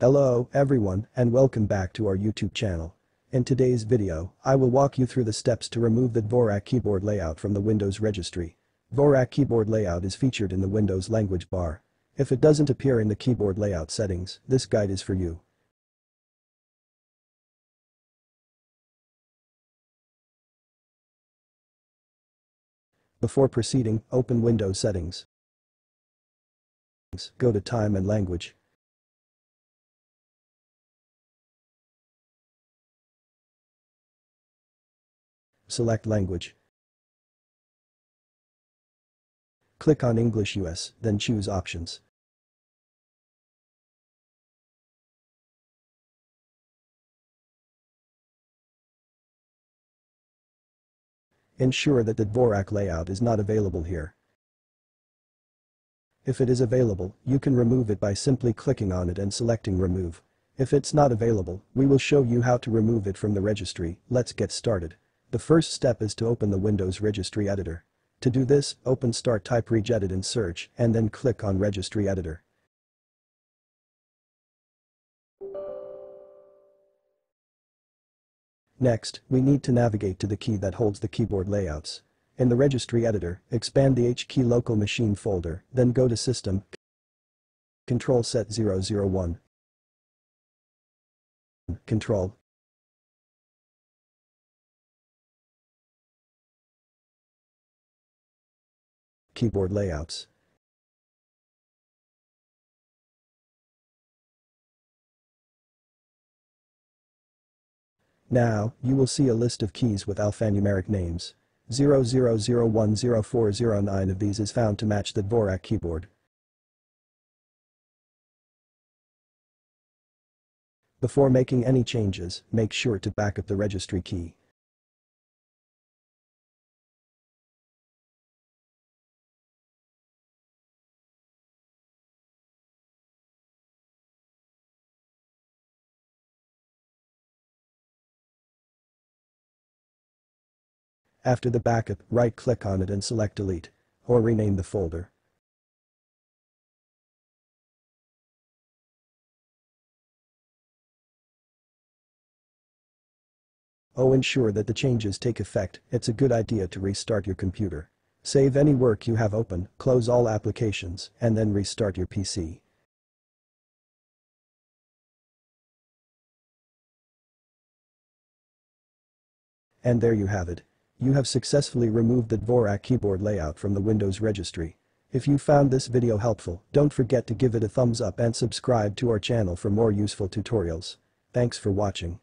Hello everyone and welcome back to our YouTube channel. In today's video, I will walk you through the steps to remove the Dvorak keyboard layout from the Windows registry. Dvorak keyboard layout is featured in the Windows language bar. If it doesn't appear in the keyboard layout settings, this guide is for you. Before proceeding, open Windows settings. Go to Time and Language. Select language. Click on English US, then choose Options. Ensure that the Dvorak layout is not available here. If it is available, you can remove it by simply clicking on it and selecting Remove. If it's not available, we will show you how to remove it from the registry, let's get started. The first step is to open the Windows Registry Editor. To do this, open Start Type Regedit in Search and then click on Registry Editor. Next, we need to navigate to the key that holds the keyboard layouts. In the Registry Editor, expand the HKey local machine folder, then go to System, Control Set 001, Control, Keyboard layouts. Now, you will see a list of keys with alphanumeric names. 00010409 of these is found to match the Dvorak keyboard. Before making any changes, make sure to backup the registry key. After the backup, right-click on it and select Delete. Or rename the folder. Oh ensure that the changes take effect, it's a good idea to restart your computer. Save any work you have open, close all applications, and then restart your PC. And there you have it. You have successfully removed the Dvorak keyboard layout from the Windows registry. If you found this video helpful, don't forget to give it a thumbs up and subscribe to our channel for more useful tutorials. Thanks for watching.